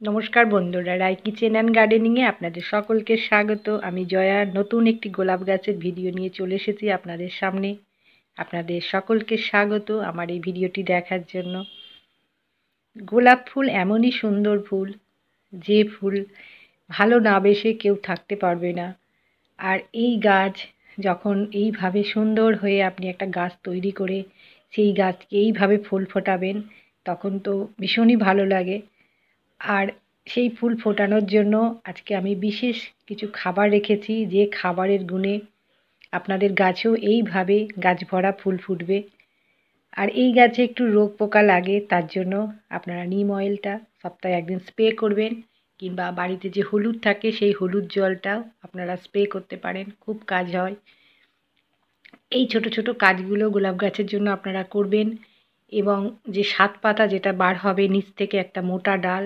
নমস্কার বন্ধুরা রায় kitchen and গার্ডেনিংয়ে আপনাদের সকলকে স্বাগত। আমি জয়া, নতুন একটি গোলাপ গাছের ভিডিও নিয়ে চলে এসেছি আপনাদের সামনে। আপনাদের সকলকে স্বাগত আমার এই ভিডিওটি দেখার জন্য। গোলাপ ফুল এমনই সুন্দর ফুল, যে ফুল ভালো না বেসে কেউ থাকতে পারবে না। আর এই গাছ যখন এইভাবে সুন্দর হয়ে আপনি একটা গাছ তৈরি করে সেই গাছকে এইভাবে ফুল ফোটাবেন, তখন তো ভীষণই ভালো লাগে। আর সেই ফুল ফোটানোর জন্য আজকে আমি বিশেষ কিছু খাবার রেখেছি, যে খাবারের গুণে আপনাদের গাছেও এইভাবে গাছ ভরা ফুল ফুটবে। আর এই গাছে একটু রোগ পোকা লাগে, তার জন্য আপনারা নিম অয়েলটা সপ্তাহে একদিন স্প্রে করবেন, কিংবা বাড়িতে যে হলুদ থাকে সেই হলুদ জলটাও আপনারা স্প্রে করতে পারেন, খুব কাজ হয়। এই ছোট ছোট কাজগুলো গোলাপ গাছের জন্য আপনারা করবেন এবং যে সাত পাতা যেটা বার হবে নিচ থেকে একটা মোটা ডাল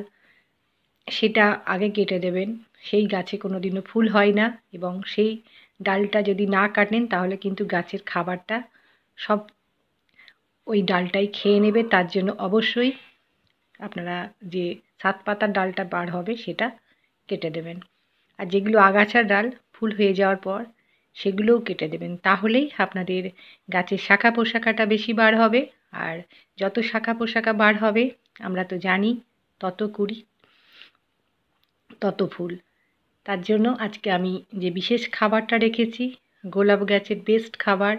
সেটা আগে কেটে দেবেন। সেই গাছে কোনো দিনও ফুল হয় না এবং সেই ডালটা যদি না কাটেন তাহলে কিন্তু গাছের খাবারটা সব ওই ডালটাই খেয়ে নেবে। তার জন্য অবশ্যই আপনারা যে সাত পাতার ডালটা বার হবে সেটা কেটে দেবেন। আর যেগুলো আগাছার ডাল ফুল হয়ে যাওয়ার পর সেগুলোও কেটে দেবেন। তাহলেই আপনাদের গাছের শাখা পোশাকাটা বেশি বার হবে। আর যত শাখা পোশাকা বার হবে, আমরা তো জানি, তত কুড়ি তত ফুল তার জন্য আজকে আমি যে বিশেষ খাবারটা রেখেছি, গোলাপ গাছের বেস্ট খাবার,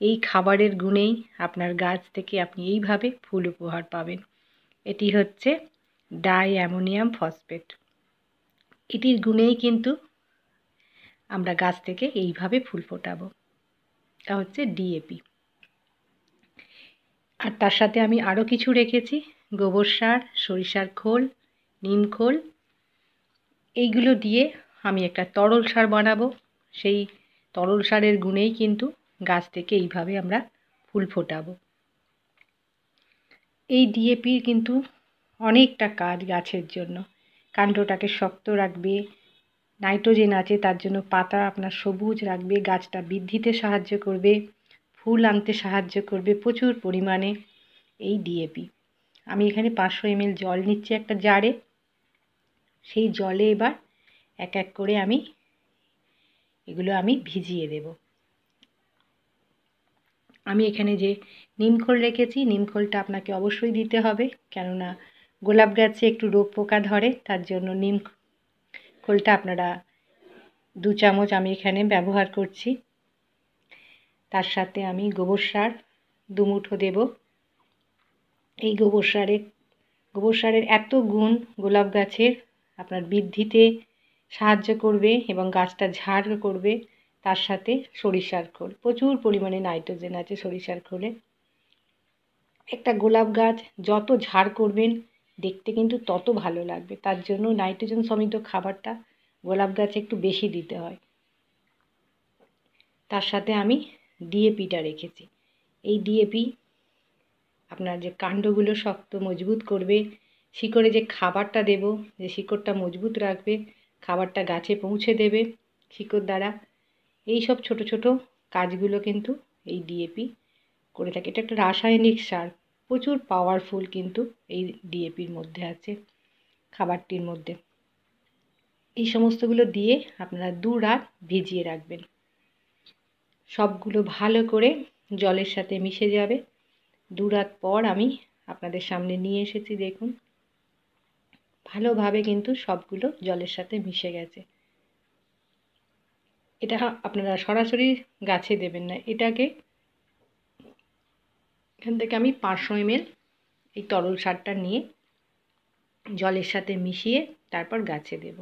এই খাবারের গুণেই আপনার গাছ থেকে আপনি এইভাবে ফুল উপহার পাবেন। এটি হচ্ছে ডাই অ্যামোনিয়াম ফসফেট। এটির গুণেই কিন্তু আমরা গাছ থেকে এইভাবে ফুল ফোটাবো। তা হচ্ছে ডিএপি আর তার সাথে আমি আরও কিছু রেখেছি, গোবর সার, সরিষার খোল, নিম খোল এইগুলো দিয়ে আমি একটা তরল সার বানাবো। সেই তরল সারের গুণেই কিন্তু গাছ থেকে এইভাবে আমরা ফুল ফোটাবো। এই ডিএপির কিন্তু অনেকটা কাজ গাছের জন্য। কাণ্ডটাকে শক্ত রাখবে, নাইট্রোজেন আছে তার জন্য পাতা আপনার সবুজ রাখবে, গাছটা বৃদ্ধিতে সাহায্য করবে, ফুল আনতে সাহায্য করবে প্রচুর পরিমাণে এই ডিএপি। আমি এখানে পাঁচশো এমএল জল নিচ্ছি একটা জারে। সেই জলে এবার এক এক করে আমি এগুলো আমি ভিজিয়ে দেব। আমি এখানে যে নিমখোল রেখেছি, নিমখোলটা আপনাকে অবশ্যই দিতে হবে। কেননা গোলাপ গাছে একটু রোগ পোকা ধরে, তার জন্য নিম খোলটা আপনারা দু চামচ আমি এখানে ব্যবহার করছি। তার সাথে আমি গোবর সার দুমুঠো দেব। এই গোবর সারের গোবর সারের এত গুণ গোলাপ গাছের আপনার বৃদ্ধিতে সাহায্য করবে এবং গাছটা ঝাড় করবে, তার সাথে সরিষার খোল। প্রচুর পরিমাণে নাইট্রোজেন আছে সরিষার খোলে। একটা গোলাপ গাছ যত ঝাড় করবেন, দেখতে কিন্তু তত ভালো লাগবে। তার জন্য নাইট্রোজেন সমৃদ্ধ খাবারটা গোলাপ গাছে একটু বেশি দিতে হয়। তার সাথে আমি ডিএপিটা রেখেছি। এই ডিএপি আপনার যে কাণ্ডগুলো শক্ত, মজবুত করবে শিকড়ে যে খাবারটা দেব, যে শিকড়টা মজবুত রাখবে, খাবারটা গাছে পৌঁছে দেবে শিকড় দ্বারা। এই সব ছোট ছোট কাজগুলো কিন্তু এই ডিএপি করে থাকে। এটা একটা রাসায়নিক সার, প্রচুর পাওয়ারফুল কিন্তু এই ডিএপির মধ্যে আছে, খাবারটির মধ্যে। এই সমস্তগুলো দিয়ে আপনারা দু রাত ভিজিয়ে রাখবেন। সবগুলো ভালো করে জলের সাথে মিশে যাবে। দু রাত পর আমি আপনাদের সামনে নিয়ে এসেছি, দেখুন। ভালোভাবে কিন্তু সবগুলো জলের সাথে মিশে গেছে। এটা আপনারা সরাসরি গাছে দেবেন না। এটাকে এখান থেকে আমি পাঁচশো এমএল এই তরল সারটা নিয়ে জলের সাথে মিশিয়ে তারপর গাছে দেব।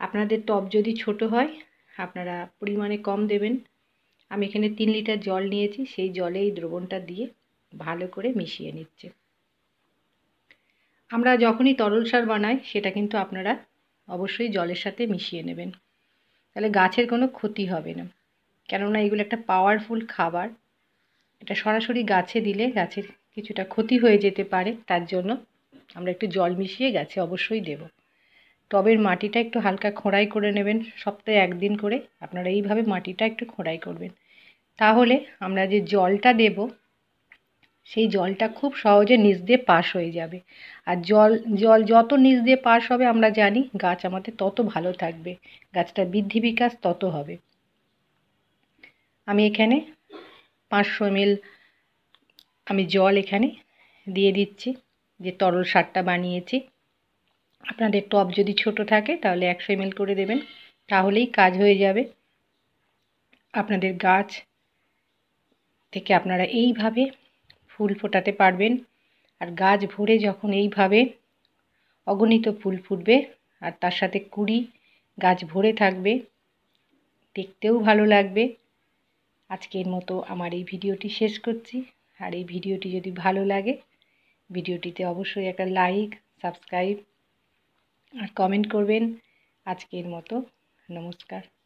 আপনাদের টব যদি ছোট হয়, আপনারা পরিমাণে কম দেবেন। আমি এখানে তিন লিটার জল নিয়েছি, সেই জলে এই দ্রবণটা দিয়ে ভালো করে মিশিয়ে নিচ্ছে। আমরা যখনই তরল সার বানাই, সেটা কিন্তু আপনারা অবশ্যই জলের সাথে মিশিয়ে নেবেন। তাহলে গাছের কোনো ক্ষতি হবে না। কেননা এগুলো একটা পাওয়ারফুল খাবার। এটা সরাসরি গাছে দিলে গাছের কিছুটা ক্ষতি হয়ে যেতে পারে, তার জন্য আমরা একটু জল মিশিয়ে গাছে অবশ্যই দেব। টবের মাটিটা একটু হালকা খোঁড়াই করে নেবেন, সপ্তাহে একদিন করে। আপনারা এইভাবে মাটিটা একটু খোঁড়াই করবেন। তাহলে আমরা যে জলটা দেব সেই জলটা খুব সহজে নিচ দিয়ে পাস হয়ে যাবে। আর জল জল যত নিচ দিয়ে পাস হবে আমরা জানি গাছ আমাদের তত ভালো থাকবে। গাছটার বৃদ্ধি বিকাশ তত হবে। আমি এখানে পাঁচশো এমএল আমি জল এখানে দিয়ে দিচ্ছি, যে তরল সারটা বানিয়েছি। আপনাদের টব যদি ছোট থাকে তাহলে একশো এমএল করে দেবেন, তাহলেই কাজ হয়ে যাবে। আপনাদের গাছ থেকে আপনারা এইভাবে ফুল ফোটাতে পারবেন। আর গাছ ভরে যখন এইভাবে অগণিত ফুল ফুটবে, আর তার সাথে কুড়ি গাছ ভরে থাকবে, দেখতেও ভালো লাগবে। আজকের মতো আমার এই ভিডিওটি শেষ করছি। আর এই ভিডিওটি যদি ভালো লাগে, ভিডিওটিতে অবশ্যই একটা লাইক, সাবস্ক্রাইব আর কমেন্ট করবেন। আজকের মতো নমস্কার।